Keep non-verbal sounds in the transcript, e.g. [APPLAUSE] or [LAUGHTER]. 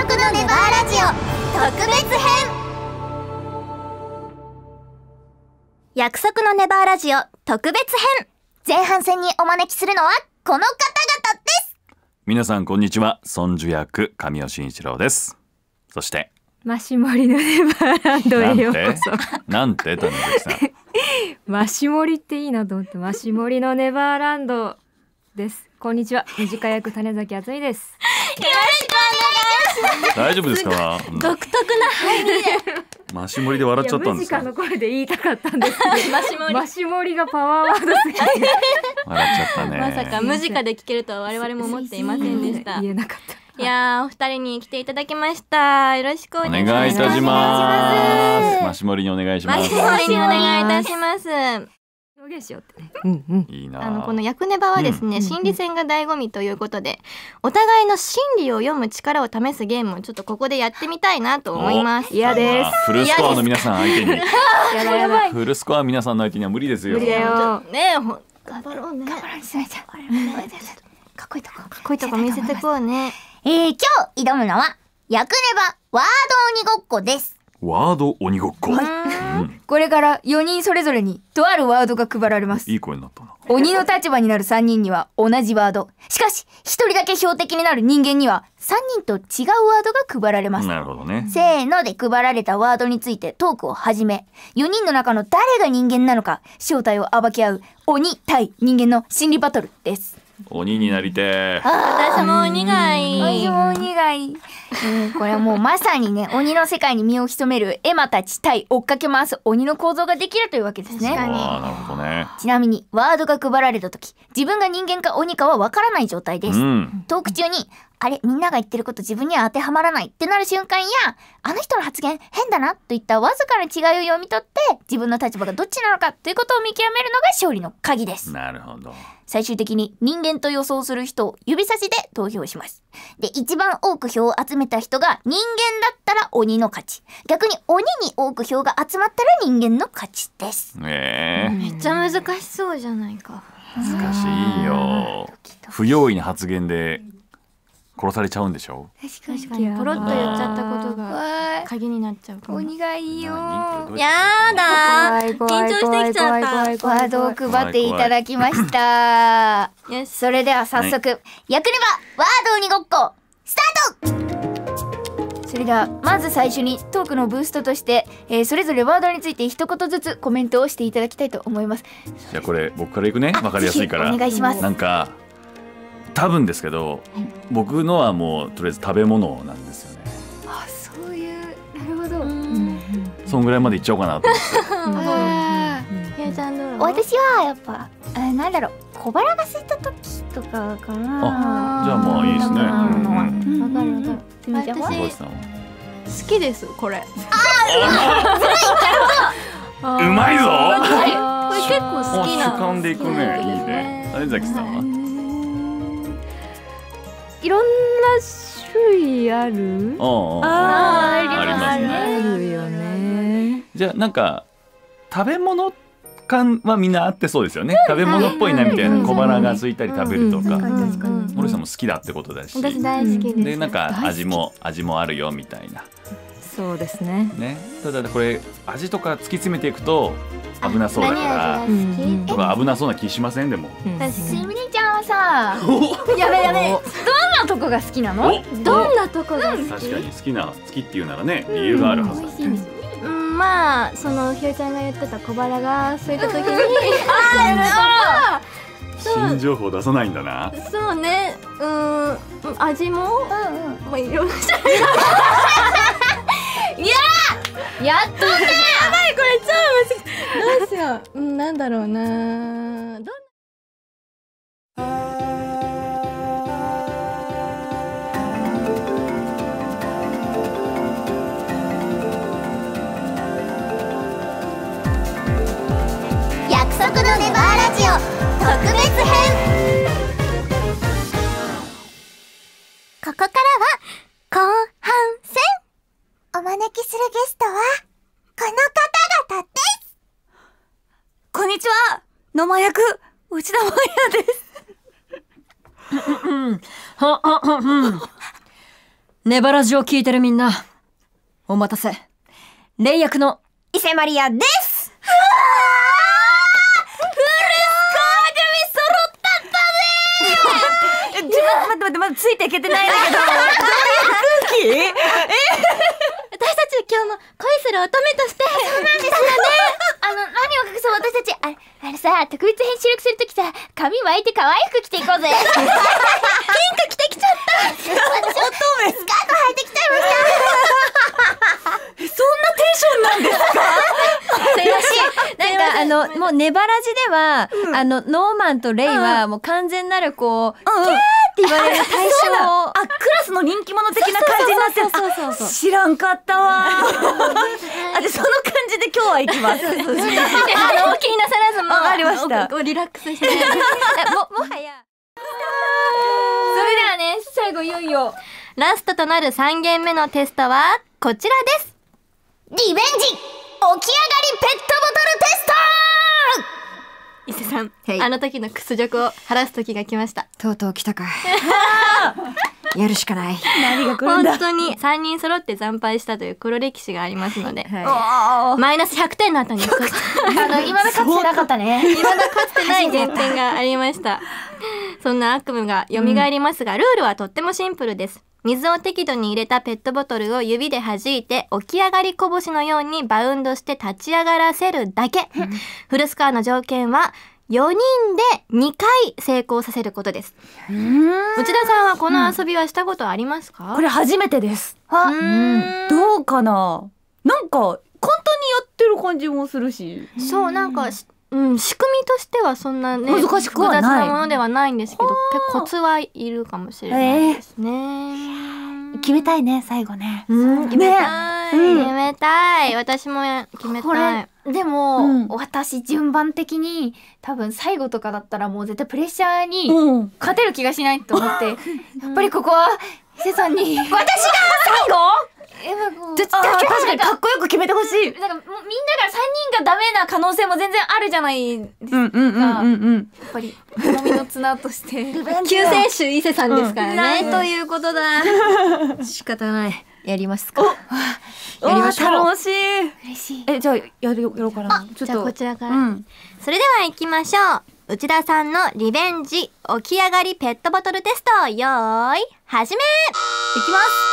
束のネバーラジオ特別編約束のネバーラジオ特別編前半戦にお招きするのはこの方々です。皆さんこんにちは孫樹役神尾慎一郎です。そしてマシモリのネバーランドなんへようこてそ。なんて？谷口さん。マシモリっていいなと思って、マシモリのネバーランドです。こんにちは、短役種崎あつみです。大丈夫ですか？独特な入りでマシモリで笑っちゃったんですかの声で言いたかったんですけマシモリど、マシモリがパワーワードすぎて笑っちゃったねまさかムジカで聞けるとは我々も思っていませんでした。い言えなかった。やーお二人に来ていただきました。よろしくおお願いします。願いいたしますマシモリにお願いしますマシモリにお願いいたします。表現しようってね。うんうん。いいなあのこの役ネバはですね、うん心理戦が醍醐味ということで、お互いの心理を読む力を試すゲームをちょっとここでやってみたいなと思います。嫌であフルスコアの皆さん相手にす。[LAUGHS] やだやだ。フルスコア皆さんの相手には無理ですよ無理だよ。ねえほん頑張ろうね。かっこいいとこかっこいいとこ見せてこうね。えー、今日挑むのは役ネバワード鬼ごっこですワード鬼ごっこ、うん、これから4人それぞれにとあるワードが配られます。いい声になったな。鬼の立場になる3人には同じワード。しかし1人だけ標的になる人間には3人と違うワードが配られます。なるほどね。せーので配られたワードについてトークを始め4人の中の誰が人間なのか正体を暴き合う鬼対人間の心理バトルです。鬼になりてー私も鬼がいい。私も鬼がいい、うん、これはもうまさにね [LAUGHS] 鬼の世界に身を潜めるエマたち対追っかけ回す鬼の構造ができるというわけですね。確かに。あーなるほどね。ちなみにワードが配られた時自分が人間か鬼かはわからない状態です、うん。トーク中にあれみんなが言ってること自分には当てはまらないってなる瞬間やあの人の発言変だなといったわずかな違いを読み取って自分の立場がどっちなのかということを見極めるのが勝利の鍵です。なるほど。最終的に人間と予想する人を指差しで投票します。で一番多く票を集めた人が人間だったら鬼の勝ち。逆に鬼に多く票が集まったら人間の勝ちです。ええ。めっちゃ難しそうじゃないか。難しいよ。不用意な発言で殺されちゃうんでしょ？確かに。ポロッと言っちゃったことがわ鍵になっちゃうかも。鬼がいいよ。何？やだ。緊張してきちゃった。ワードを配っていただきました。それでは早速、役ネバワード鬼ごっこスタートそれではまず最初にトークのブーストとして、えーそれぞれワードについて一言ずつコメントをしていただきたいと思います。じゃあこれ僕からいくね。わかりやすいから。お願いします。なんか多分ですけど、僕のはもうとりあえず食べ物なんですよね。あそういうなるほど、そんぐらいまでいっちゃおうかなと思って。あひよちゃん？私はやっぱあなんだろう小腹が空いた時とかかな。あじゃあまあいいですね。うん。うん。わかるわかる。ゃん。は私小林さん。は好きですこれ。うまいぞこれ結構好きな。主観でいくねいいね種崎さん。は、いろん。な種類あるああありますあねるよね。じゃあなん。か食べ物感はみんなあってそうですよね。食べ物っぽいなみたいな小腹が空いたり食べるとか。うん。確かに。森さんも好きだってことだし。私大好きです。でなんか味も味もあるよみたいな。そうですね。ね。ただこれ味とか突き詰めていくと危なそうだ何からとか危なそうな気しません？でも。すみちゃんはさやべやべどんなとこが好きなの？おどんなとこが好き？確かに好きな好きっていうならね理由があるはずだねうんまあそのひよちゃんが言ってた小腹が空いた時に新情報出さないんだな。そうね。うん味もまあいろんな [LAUGHS] やっとこれ超難しい。どうしよう。うんなんだろうな。ど特別編。ここからは後半戦。お招きするゲストはこの方々です。こんにちは。野間役内田真礼です。ネバラジを聞いてるみん。なお待たせ霊役の伊勢マリアです [LAUGHS] 自分待って待ってまだついていけてないんだけど。私たち今日も恋する乙女として。そうなんですよね。あの、何を隠そう私たち、ああれさ、特別編収録するときさ、髪巻いて可愛い服着ていこうぜ。ピンク着てきちゃった私、乙女スカート履いてきちゃいましたそれらしいなんかあのもうネバラジでは、あのノーマンとレイはもう完全なるこう、キャーって言われる対象あクラスの人気者的な感じになってる。そうそうそう知らんかったわ。[LAUGHS] あでその感じで今日は行きます。あのお気になさらずもわかりました。リラックスして。[LAUGHS] ももはや。それではね、最後いよいよ。ラストとなる3軒目のテストはこちらです。リベンジ。起き上がりペットボトルテスト伊勢さん、はい。あの時の屈辱を晴らす時が来ました。とうとう来たか [LAUGHS] やるしかない。本当に3人揃って惨敗したという黒歴史がありますので、はマイナス100点の後に。あの、[LAUGHS] 今まで勝ってなかったね。未だか。つてない減点がありました。そんな悪夢が蘇りますが、ルールはとってもシンプルです。水を適度に入れたペットボトルを指で弾いて起き上がりこぼしのようにバウンドして立ち上がらせるだけ。フルスコアの条件は4人で2回成功させることです。内田さんはこの遊びはしたことありますか、これ初めてです。あ、どうかな？なんか簡単にやってる感じもするし。そうなんかしうん、仕組みとしてはそんなね難しくはない。複雑なものではないんですけどコツはいるかもしれないですね、決めたいね最後ね。うん決めたい、ねうん。決めたい。私も決めこたい。れ、でも、うん。私順番的に、多分最後とかだったらもう絶対プレッシャーにうん。勝てる気がしないと思って、[LAUGHS] やっぱりここは、伊勢さんに。私が最後？え、まあこう。ちょっとあー確かにかっこよく決めてほしい。なんかもうみんなが3人がダメな可能性も全然あるじゃないですか。うんうんうんうんうん。やっぱり、好みの綱として。[LAUGHS] 救世主伊勢さんですからね、なんということだ。仕方ない。やりますか。やりましょう。楽しい。嬉しい。えじゃあやるよやろうかな。ちょっじゃあとこちらから、うん。それでは行きましょう。内田さんのリベンジ起き上がりペットボトルテストよーい始め!いきます